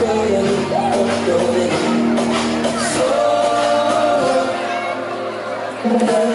going, what's going? So.